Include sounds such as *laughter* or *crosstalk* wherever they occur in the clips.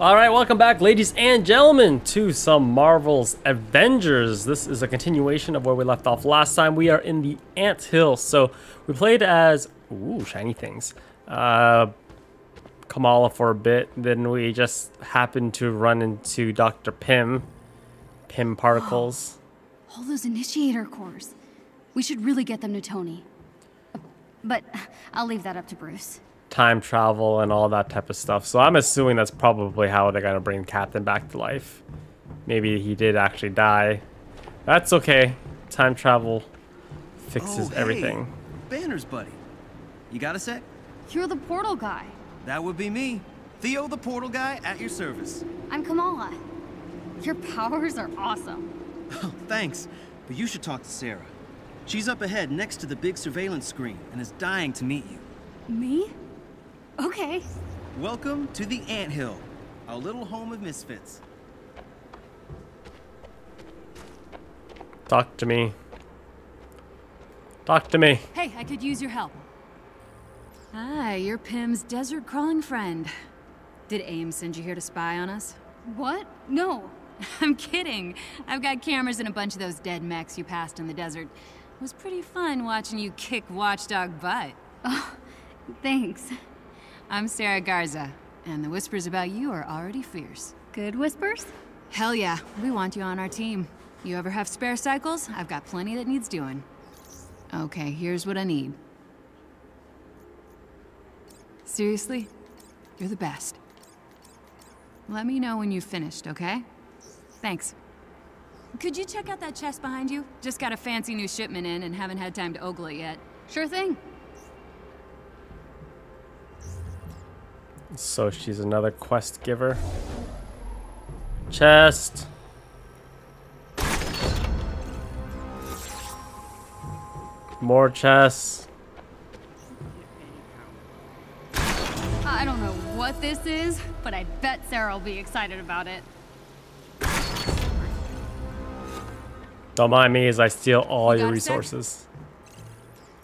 Alright, welcome back, ladies and gentlemen, to some Marvel's Avengers. This is a continuation of where we left off last time. We are in the Ant Hill. So, we played as... Ooh, shiny things. Uh, Kamala for a bit. Then we just happened to run into Dr. Pym. Pym *gasps* particles. All those initiator cores. We should really get them to Tony. But I'll leave that up to Bruce time travel and all that type of stuff. So I'm assuming that's probably how they're gonna bring Captain back to life. Maybe he did actually die. That's okay. Time travel fixes oh, hey. everything. Banner's buddy. You got a sec? You're the portal guy. That would be me. Theo the portal guy at your service. I'm Kamala. Your powers are awesome. Oh, *laughs* thanks. But you should talk to Sarah. She's up ahead next to the big surveillance screen and is dying to meet you. Me? Okay. Welcome to the Ant Hill, our little home of misfits. Talk to me. Talk to me. Hey, I could use your help. Ah, you're Pym's desert crawling friend. Did AIM send you here to spy on us? What? No. *laughs* I'm kidding. I've got cameras in a bunch of those dead mechs you passed in the desert. It was pretty fun watching you kick Watchdog butt. Oh, thanks. I'm Sarah Garza, and the whispers about you are already fierce. Good whispers? Hell yeah, we want you on our team. You ever have spare cycles? I've got plenty that needs doing. Okay, here's what I need. Seriously? You're the best. Let me know when you've finished, okay? Thanks. Could you check out that chest behind you? Just got a fancy new shipment in and haven't had time to ogle it yet. Sure thing. So she's another quest giver. Chest. More chests. I don't know what this is, but I bet Sarah will be excited about it. Don't mind me as I steal all you your resources.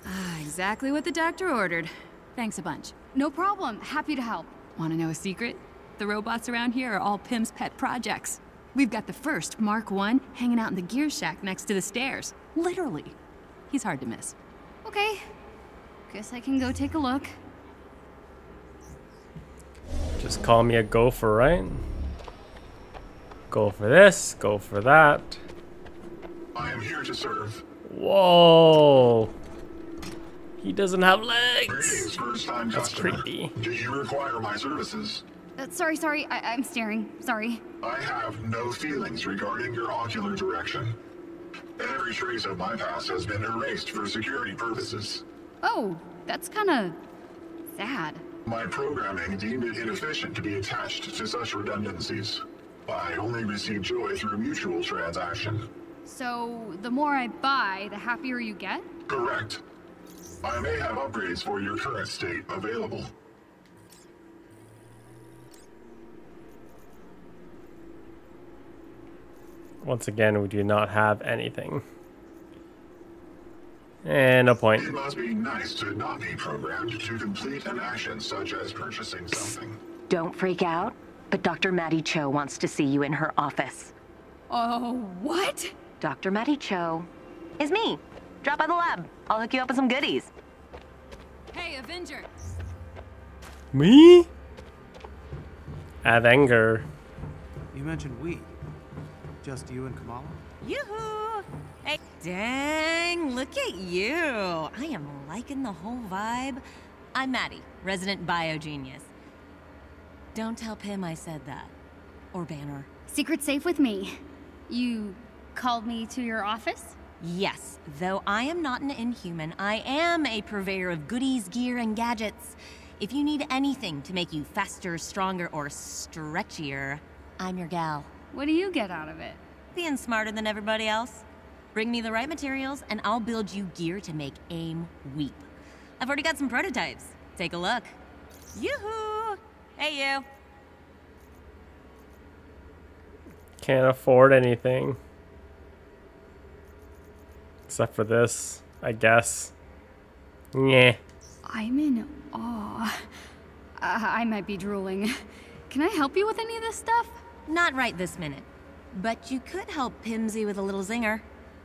Ah, exactly what the doctor ordered. Thanks a bunch. No problem. Happy to help. Want to know a secret? The robots around here are all Pym's pet projects. We've got the first, Mark 1, hanging out in the gear shack next to the stairs. Literally. He's hard to miss. Okay. Guess I can go take a look. Just call me a gopher, right? Go for this, go for that. I am here to serve. Whoa. He doesn't have legs. That's creepy. Do you require my services? Uh, sorry, sorry. I am staring. Sorry. I have no feelings regarding your ocular direction. Every trace of my past has been erased for security purposes. Oh, that's kind of sad. My programming deemed it inefficient to be attached to such redundancies. I only receive joy through mutual transaction. So, the more I buy, the happier you get? Correct. I may have upgrades for your current state available. Once again, we do not have anything. And no point. It must be nice to not be programmed to complete an action such as purchasing something. Don't freak out, but Dr. Maddie Cho wants to see you in her office. Oh, what? Dr. Maddie Cho is me. Drop by the lab. I'll hook you up with some goodies. Hey, Avenger. Me? Avenger. You mentioned we. Just you and Kamala? Yoo-hoo! Hey, dang, look at you. I am liking the whole vibe. I'm Maddie, resident biogenius. Don't tell Pym I said that. Or Banner. Secret safe with me. You called me to your office? Yes, though I am not an inhuman, I am a purveyor of goodies, gear, and gadgets. If you need anything to make you faster, stronger, or stretchier, I'm your gal. What do you get out of it? Being smarter than everybody else. Bring me the right materials, and I'll build you gear to make AIM weep. I've already got some prototypes. Take a look. Yoo-hoo! Hey, you. Can't afford anything. Except for this, I guess. Yeah. I'm in awe. Uh, I might be drooling. Can I help you with any of this stuff? Not right this minute. But you could help Pimsy with a little zinger.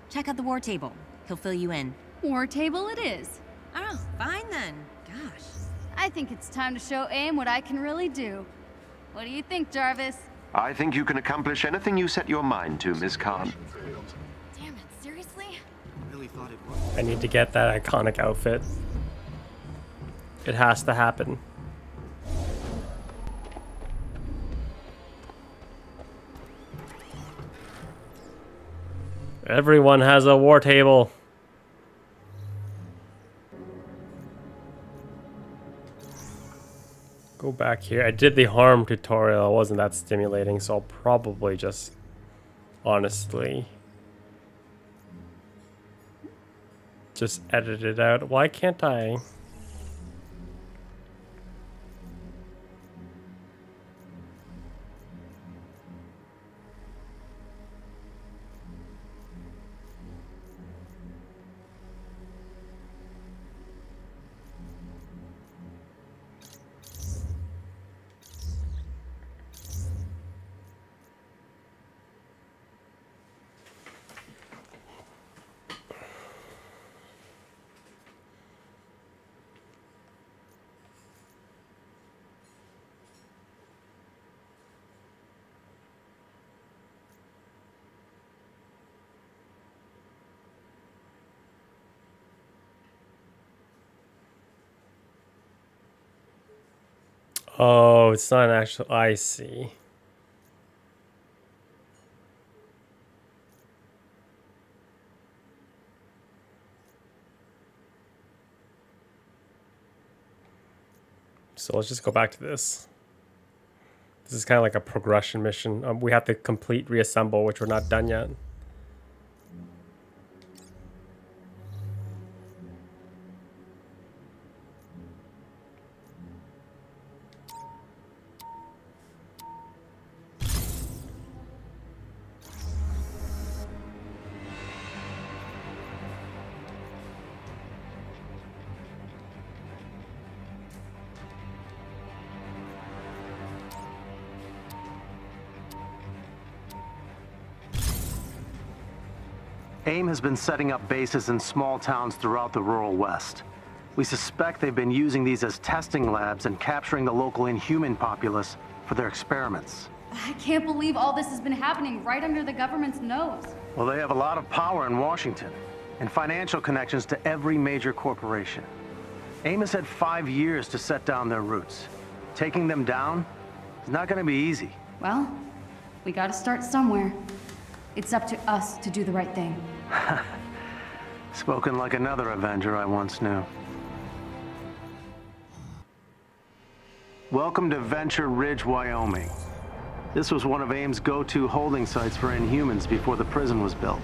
Check out the war table. He'll fill you in. War table it is. Oh, fine then. Gosh. I think it's time to show AIM what I can really do. What do you think, Jarvis? I think you can accomplish anything you set your mind to, Miss Khan. I need to get that iconic outfit. It has to happen. Everyone has a war table. Go back here. I did the harm tutorial. It wasn't that stimulating, so I'll probably just honestly just edit it out. Why can't I? Oh, it's not an actual. I see. So let's just go back to this. This is kind of like a progression mission. Um, we have to complete reassemble, which we're not done yet. AIM has been setting up bases in small towns throughout the rural West. We suspect they've been using these as testing labs and capturing the local inhuman populace for their experiments. I can't believe all this has been happening right under the government's nose. Well, they have a lot of power in Washington and financial connections to every major corporation. AIM has had five years to set down their roots. Taking them down is not going to be easy. Well, we gotta start somewhere. It's up to us to do the right thing. *laughs* Spoken like another Avenger I once knew. Welcome to Venture Ridge, Wyoming. This was one of AIM's go-to holding sites for Inhumans before the prison was built.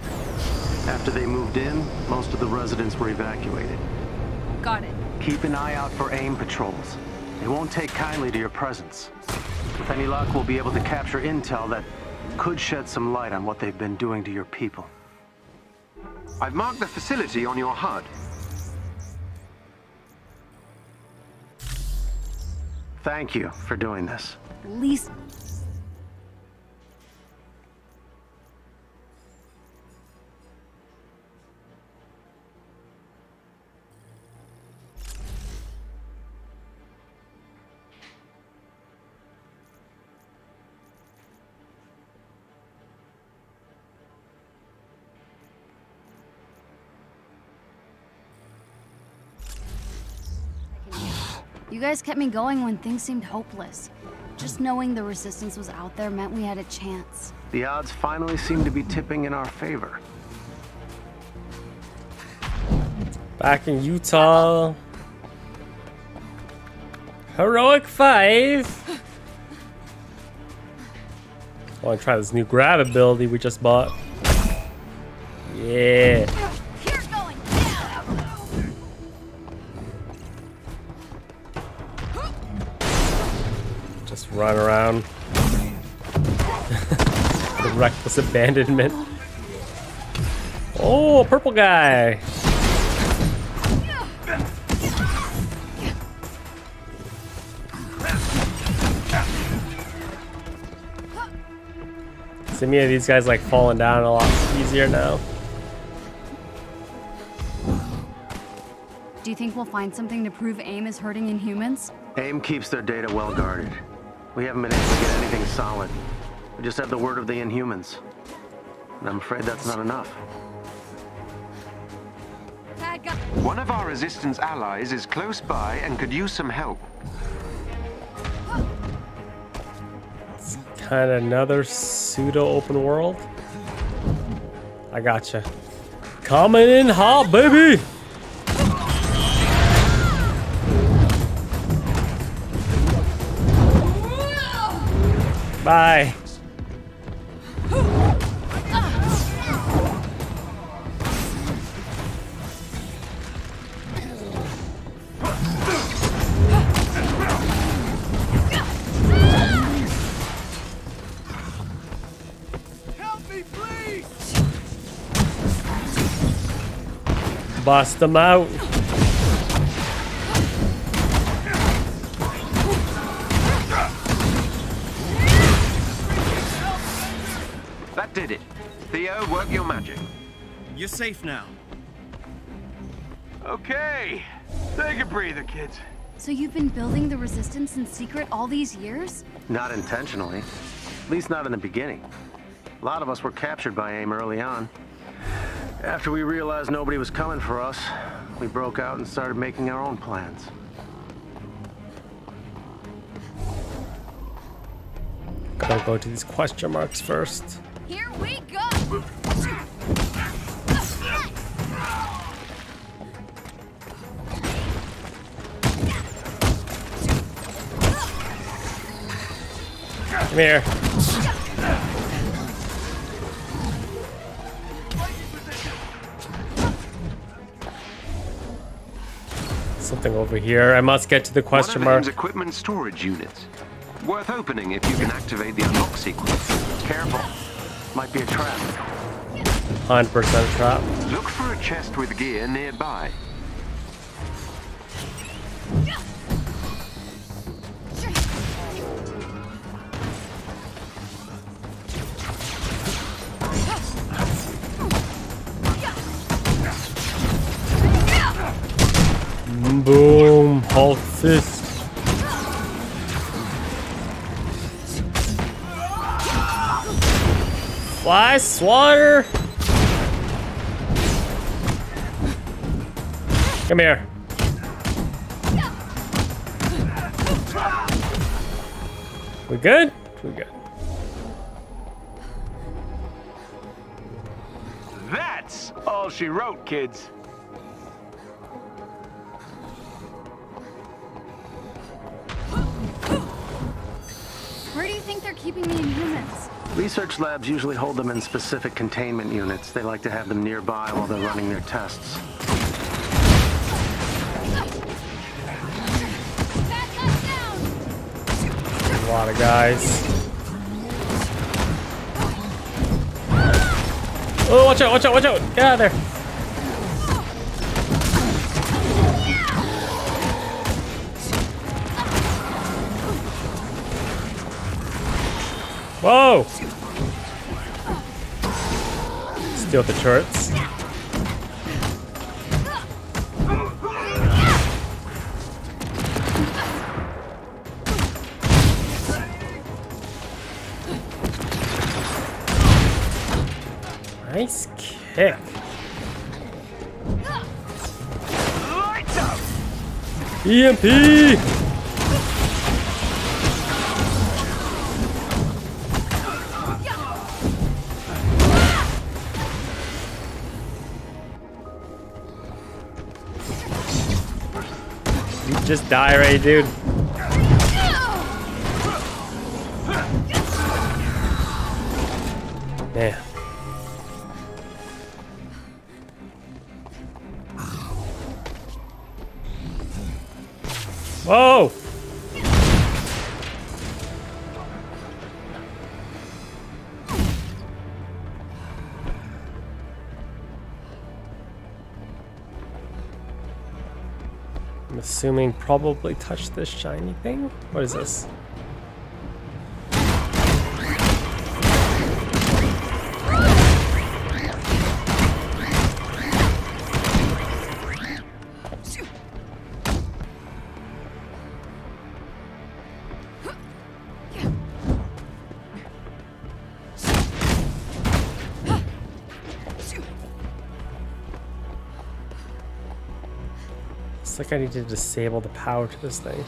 After they moved in, most of the residents were evacuated. Got it. Keep an eye out for AIM patrols. They won't take kindly to your presence. With any luck, we'll be able to capture intel that could shed some light on what they've been doing to your people. I've marked the facility on your HUD. Thank you for doing this. Least You guys kept me going when things seemed hopeless. Just knowing the resistance was out there meant we had a chance. The odds finally seem to be tipping in our favor. Back in Utah. Heroic 5. I want to try this new grab ability we just bought. Yeah. Run around. *laughs* the reckless abandonment. Oh, purple guy. See me these guys like falling down a lot easier now. Do you think we'll find something to prove AIM is hurting Inhumans? AIM keeps their data well guarded. We haven't been able to get anything solid. We just have the word of the Inhumans. And I'm afraid that's not enough. One of our resistance allies is close by and could use some help. Kind of another pseudo open world. I gotcha. Coming in hot, baby! Bye. Bust them out. That did it. Theo, work your magic. You're safe now. Okay. Take a breather, kids. So you've been building the Resistance in secret all these years? Not intentionally. At least not in the beginning. A lot of us were captured by AIM early on. After we realized nobody was coming for us, we broke out and started making our own plans. Gotta go to these question marks first. Here we go! Come here. Something over here. I must get to the question mark. AIM's equipment storage units. Worth opening if you can activate the unlock sequence. Careful. Might be a trap. 100% trap. Look for a chest with gear nearby. Boom. Hulk fist. Fly swatter. Come here. We good? We good. That's all she wrote, kids. Research labs usually hold them in specific containment units. They like to have them nearby while they're running their tests. A lot of guys. Oh, watch out, watch out, watch out. Get out of there. Whoa! Steal the turrets. Nice kick. EMP! Die already, dude. Assuming probably touch this shiny thing. What is this? Looks like I need to disable the power to this thing.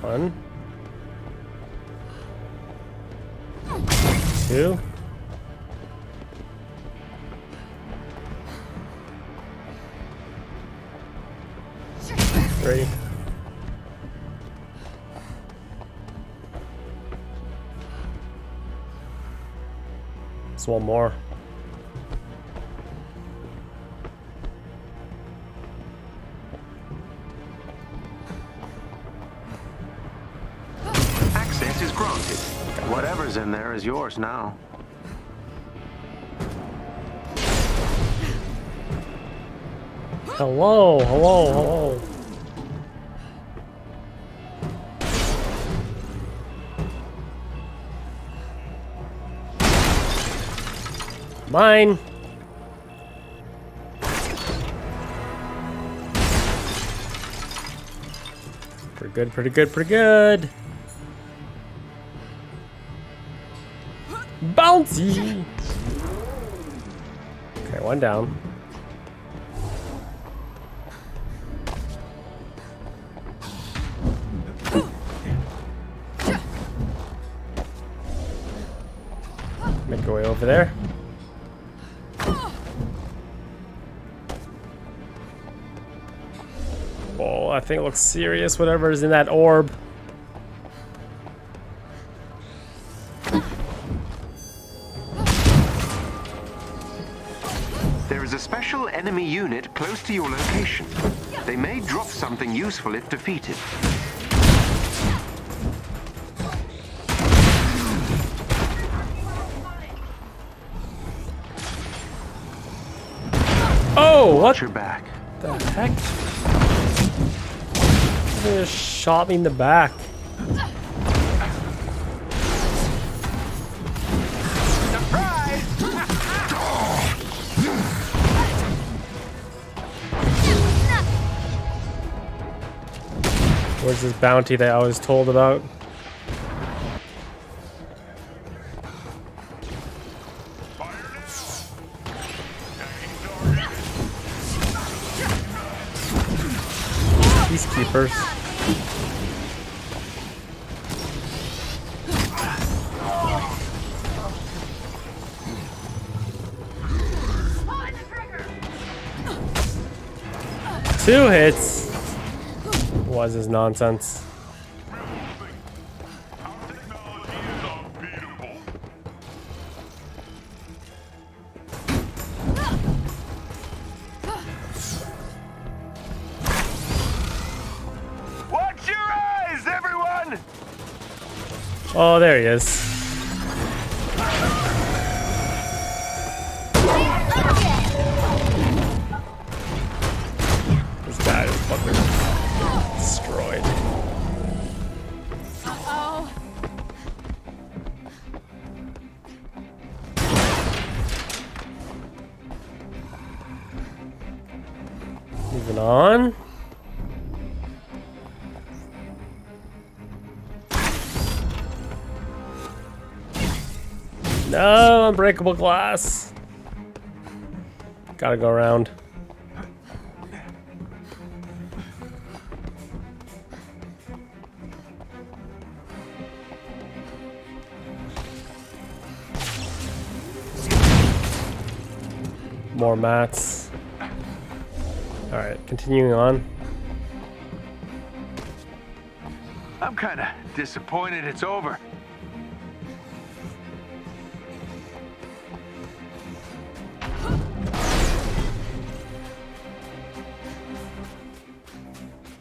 One. Two. Three. Just one more. Is yours now. Hello, hello, hello. Mine. Pretty good, pretty good, pretty good. Okay, one down. Make our way over there. Oh, I think it looks serious, whatever is in that orb. Unit close to your location. They may drop something useful if defeated. Oh, what your back. the heck? They just shot me in the back. This bounty that I was told about? What is this nonsense? Watch your eyes, everyone! Oh, there he is. Moving on. No, unbreakable glass. Gotta go around. More mats. Alright, continuing on. I'm kinda disappointed it's over.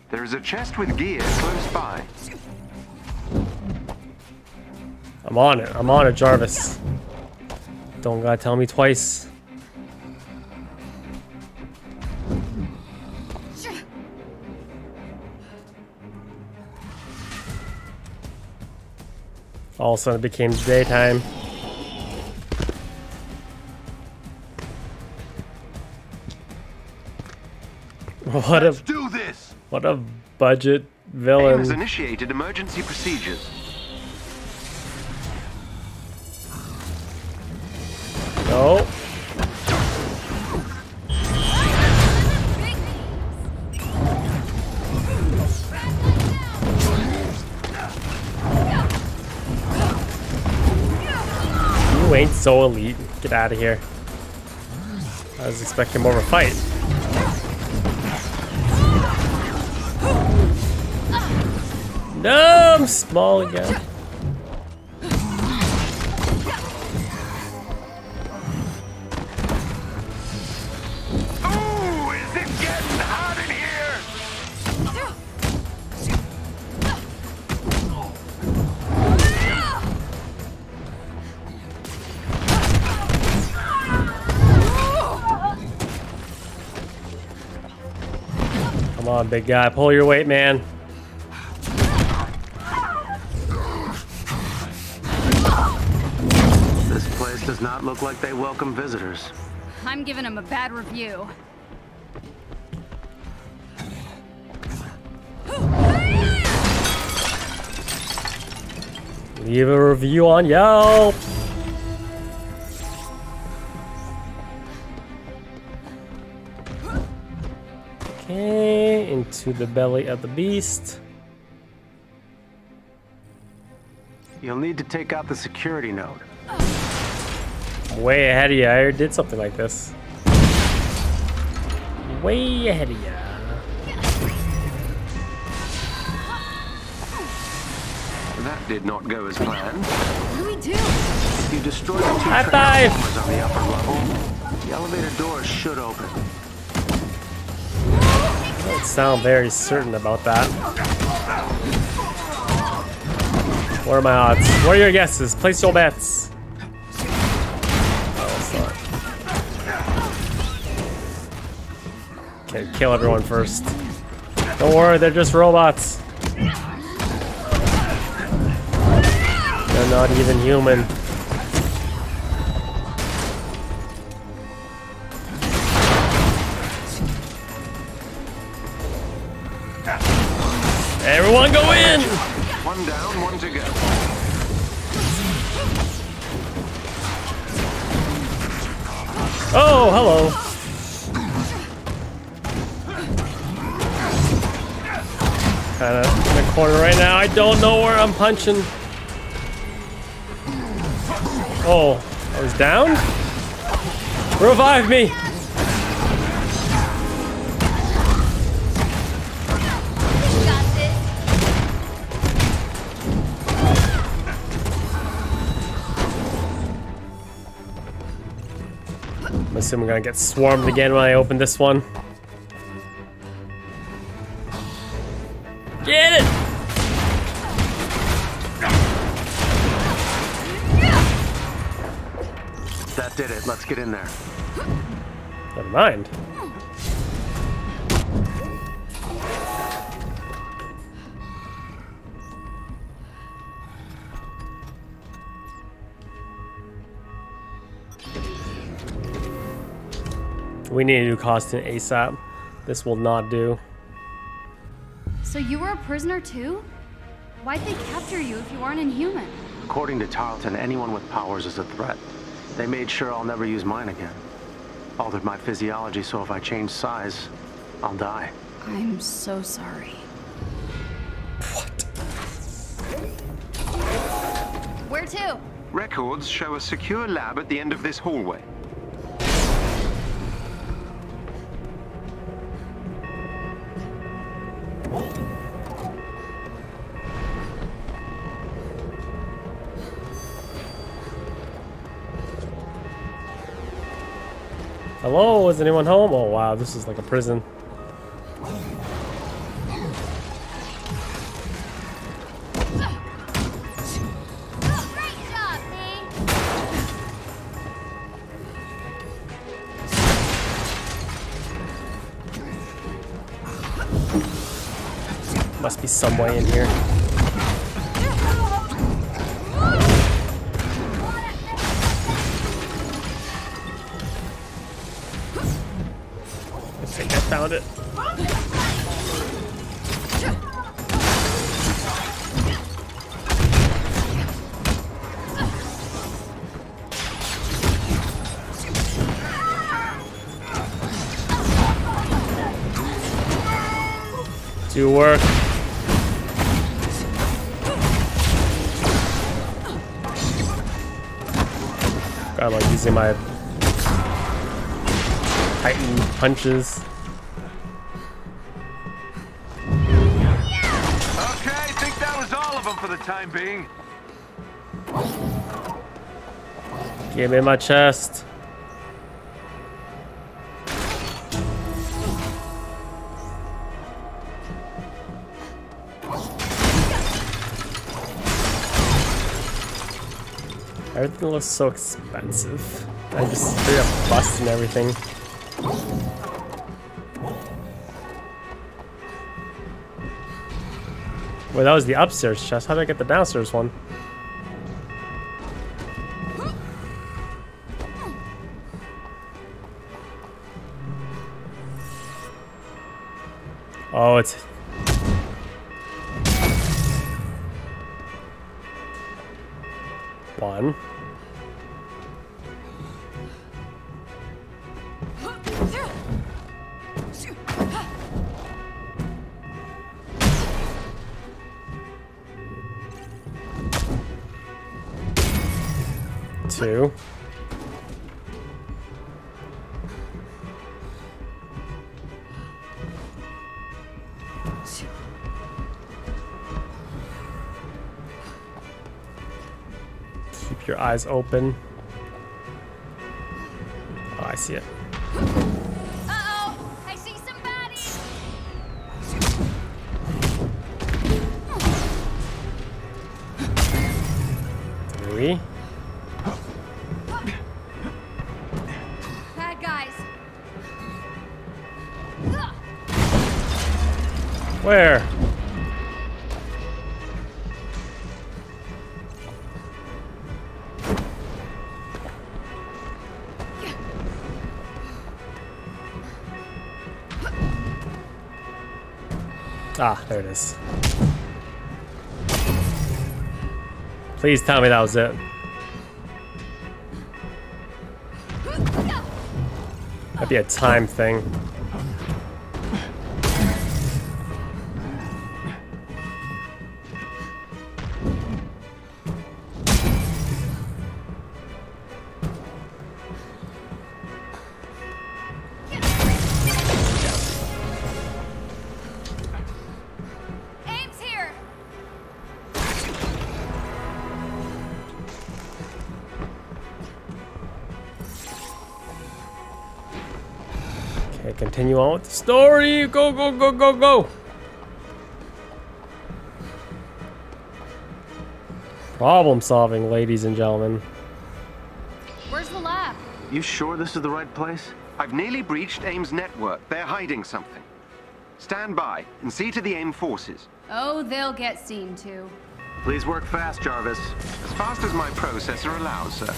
There is a chest with gear close by. I'm on it. I'm on it, Jarvis. Don't gotta tell me twice. All of a sudden it became daytime. *laughs* What a Let's do this! what a budget villain. has initiated emergency procedures. No. So elite. Get out of here. I was expecting more of a fight. No, I'm small again. On, big guy. Pull your weight, man. This place does not look like they welcome visitors. I'm giving them a bad review. Leave a review on Yelp. Okay, into the belly of the beast. You'll need to take out the security node. Way ahead of you. I did something like this. Way ahead of you. That did not go as planned. What do we do? If you destroy the two High five! on the upper level, the elevator doors should open. Don't sound very certain about that. What are my odds? What are your guesses? Place your bets. Okay, kill everyone first. Don't worry, they're just robots. They're not even human. Oh, hello. Kinda in the corner right now. I don't know where I'm punching. Oh, I was down? Revive me! I'm assuming I'm gonna get swarmed again when I open this one. Get it! That did it. Let's get in there. Never mind. We need a new costume ASAP. This will not do. So you were a prisoner too? Why'd they capture you if you aren't inhuman? According to Tarleton, anyone with powers is a threat. They made sure I'll never use mine again. Altered my physiology so if I change size, I'll die. I'm so sorry. What? Where to? Records show a secure lab at the end of this hallway. Hello, is anyone home? Oh wow, this is like a prison. Must be some way in here. Found it. Do work. I'm like using my Titan punches. Time being. Give me my chest. Everything looks so expensive. I just straight up busting everything. That was the upstairs chest. How did I get the downstairs one? Oh, it's... One. Eyes open. Oh, I see it. Ah, there it is. Please tell me that was it. That'd be a time thing. Story. Go, go, go, go, go. Problem solving, ladies and gentlemen. Where's the lab? You sure this is the right place? I've nearly breached AIM's network. They're hiding something. Stand by and see to the AIM forces. Oh, they'll get seen to. Please work fast, Jarvis. As fast as my processor allows, sir.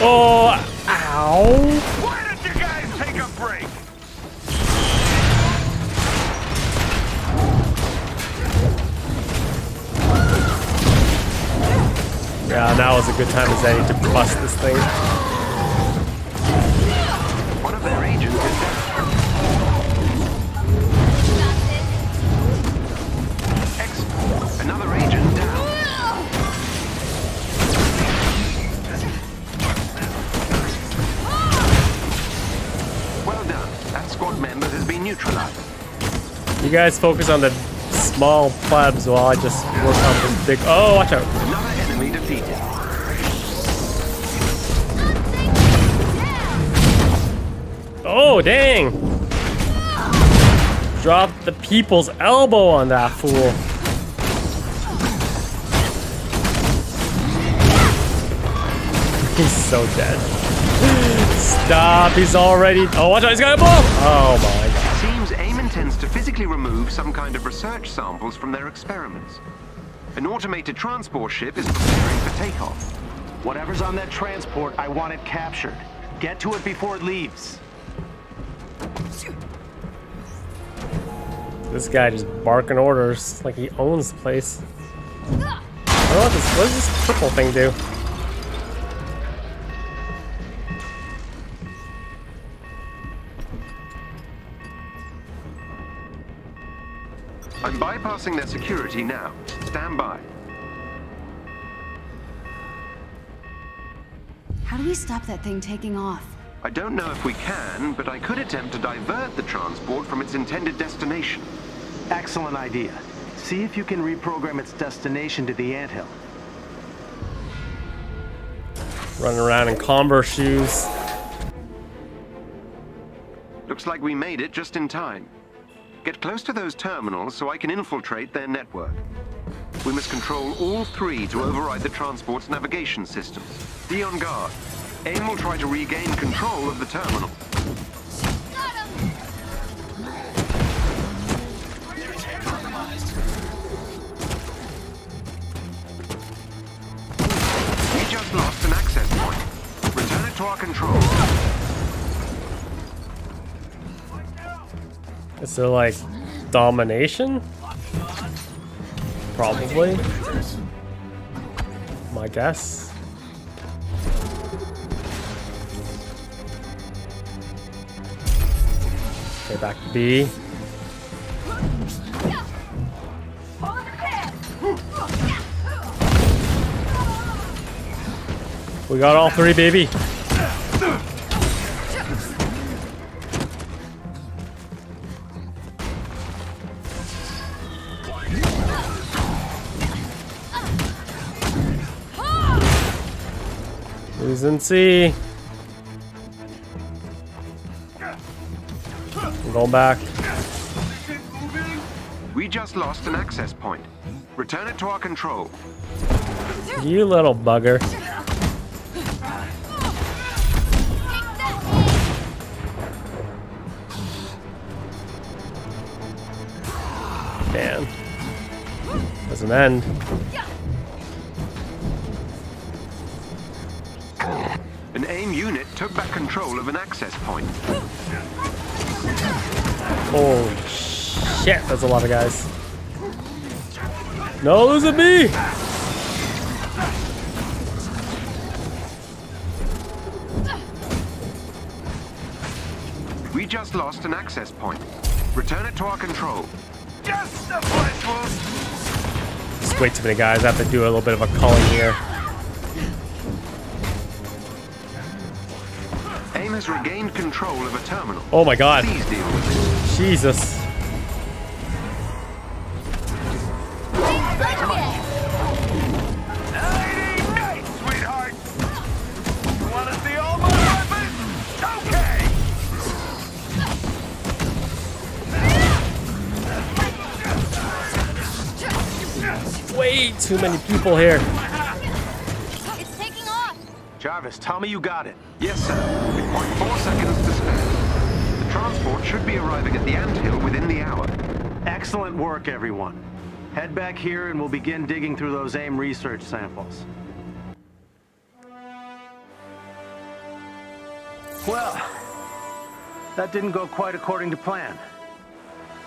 Oh, ow. Why don't you guys take a break? Yeah, now is a good time as any to bust this thing. One of their agents is Excellent. Another agent down. Well done. That squad member has been neutralized. You guys focus on the small plebs while I just work on this big. Oh, watch out. Another enemy defeated. Oh, dang. Drop the people's elbow on that fool. *laughs* He's so dead. Stop, he's already. Oh, watch out, he's got a ball. Oh my god. Seems AIM intends to physically remove some kind of research samples from their experiments. An automated transport ship is preparing for takeoff. Whatever's on that transport, I want it captured. Get to it before it leaves. This guy just barking orders like he owns the place. I don't know what this. What does this purple thing do? I'm bypassing their security now. Stand by. Do we stop that thing taking off? I don't know if we can, but I could attempt to divert the transport from its intended destination. Excellent idea. See if you can reprogram its destination to the anthill. Running around in Converse shoes. Looks like we made it just in time. Get close to those terminals so I can infiltrate their network. We must control all three to override the transport's navigation systems. Be on guard. AIM will try to regain control of the terminal. We just lost an access point. Return it to our control. Is it like domination? Probably. My guess. Okay, back to B. We got all three, baby. Who's in C? I'm going back. We just lost an access point. Return it to our control. You little bugger. Man. Doesn't end. Took back control of an access point. Holy shit, that's a lot of guys. No, a bee! We just lost an access point. Return it to our control. Just a flesh wound. Just way too many guys. I have to do a little bit of a culling here. Has regained control of a terminal. Oh my god. Please deal with it. Jesus. Lady night, sweetheart. Want to see all my weapons? Okay. Way too many people here. Tell me you got it. Yes, sir. With 0.4 seconds to spare. The transport should be arriving at the anthill within the hour. Excellent work, everyone. Head back here and we'll begin digging through those AIM research samples. Well, that didn't go quite according to plan.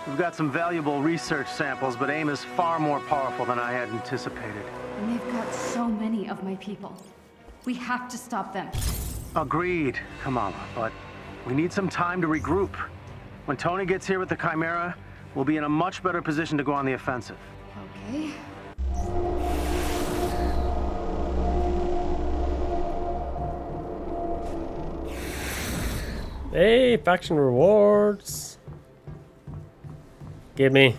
We've got some valuable research samples, but AIM is far more powerful than I had anticipated. And they've got so many of my people. We have to stop them. Agreed, Kamala, but we need some time to regroup. When Tony gets here with the Chimera, we'll be in a much better position to go on the offensive. Okay. Hey, faction rewards. Give me.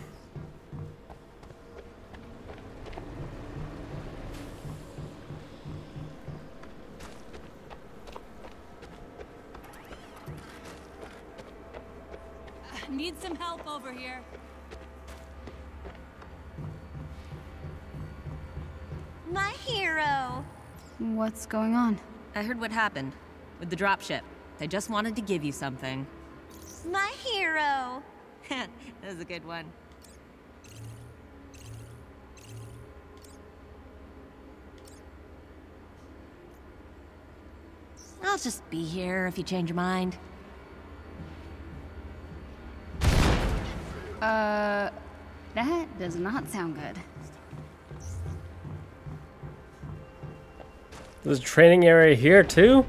What's going on? I heard what happened with the dropship. They just wanted to give you something. My hero. *laughs* that was a good one. I'll just be here if you change your mind. Uh, that does not sound good. There's a training area here too?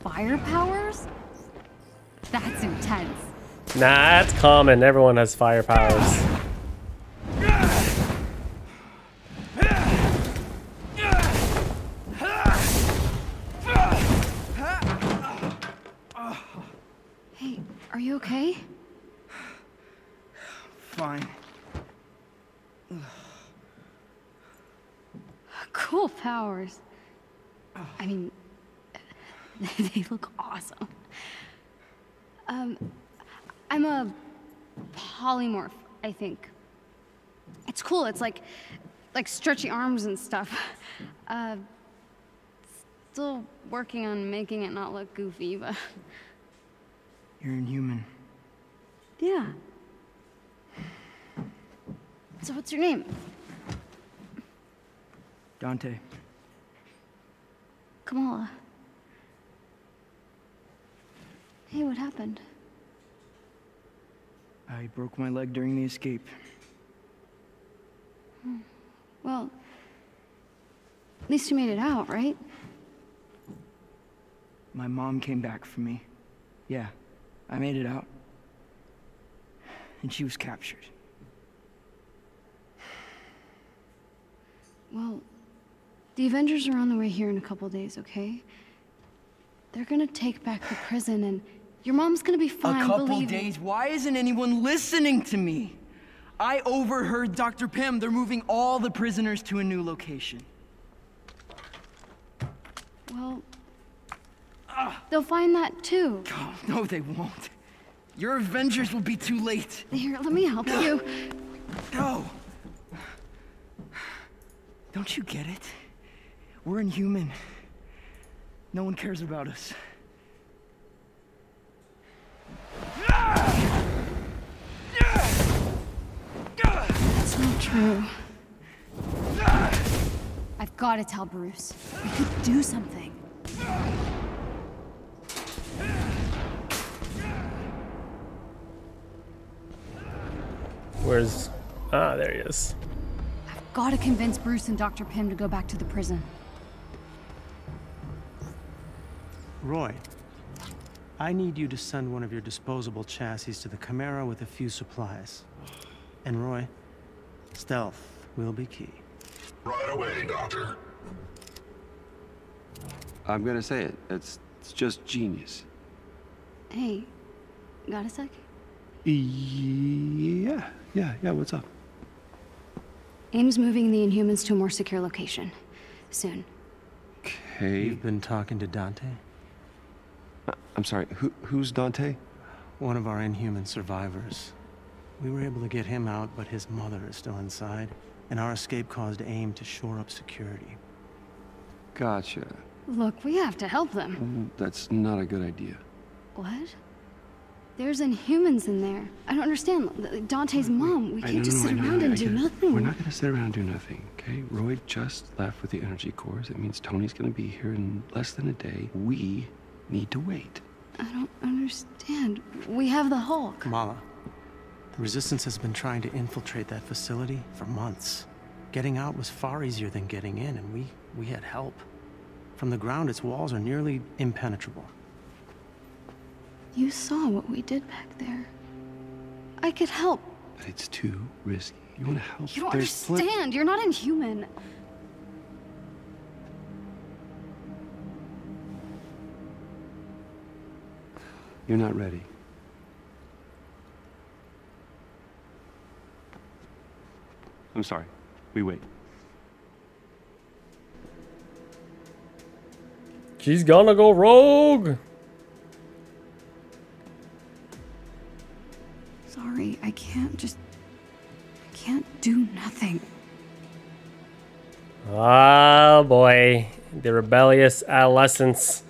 Fire powers? That's intense. Nah, that's common. Everyone has fire powers. okay? Fine. Cool powers. I mean, they look awesome. Um, I'm a polymorph, I think. It's cool. It's like, like stretchy arms and stuff. *laughs* Uh, still working on making it not look goofy, but *laughs* You're inhuman. yeah. So what's your name? Dante. Kamala. Hey, what happened? I broke my leg during the escape. Well, at least you made it out, right? My mom came back for me. Yeah, I made it out. And she was captured. Well, the Avengers are on the way here in a couple days, okay? They're gonna take back the prison, and your mom's gonna be fine. a couple days? Why isn't anyone listening to me? I overheard Dr. Pym. They're moving all the prisoners to a new location. Well, they'll find that too. Oh, *laughs* no, they won't. Your Avengers will be too late. Here, let me help you. *gasps* No. Don't you get it? We're inhuman. No one cares about us. True. I've got to tell Bruce. We could do something. Where's... Ah, there he is. I've got to convince Bruce and Dr. Pym to go back to the prison. Roy, I need you to send one of your disposable chassis to the Chimera with a few supplies. And Roy, stealth will be key. Right away, Doctor. I'm gonna say it. It's, it's just genius. Hey, got a sec? Yeah, yeah, yeah, what's up? AIM's moving the Inhumans to a more secure location. Soon. Okay. You've been talking to Dante? Uh, I'm sorry, who, who's Dante? One of our Inhuman survivors. We were able to get him out, but his mother is still inside, and our escape caused AIM to shore up security. Gotcha. Look, we have to help them. Mm, That's not a good idea. What? There's Inhumans in there. I don't understand. Dante's mom. We can't know, just sit know, around and get do it. nothing. We're not gonna sit around and do nothing, okay? Roy just left with the energy cores. It means Tony's gonna be here in less than a day. We need to wait. I don't understand. We have the Hulk. Kamala, the Resistance has been trying to infiltrate that facility for months. Getting out was far easier than getting in, and we, we had help. From the ground, its walls are nearly impenetrable. You saw what we did back there. I could help. But it's too risky. You wanna help? You don't There's understand. You're not inhuman. You're not ready. I'm sorry. We wait. She's gonna go rogue. Sorry, I can't just. I can't do nothing. Ah, boy. The rebellious adolescents.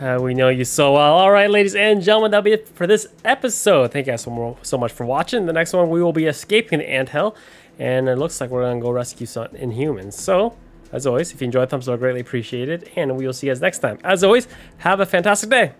Uh, we know you so well. All right, ladies and gentlemen, that'll be it for this episode. Thank you guys so, more, so much for watching. The next one, we will be escaping the anthill, and it looks like we're going to go rescue some Inhumans. So, as always, if you enjoyed, thumbs up, greatly appreciated, and we will see you guys next time. As always, have a fantastic day.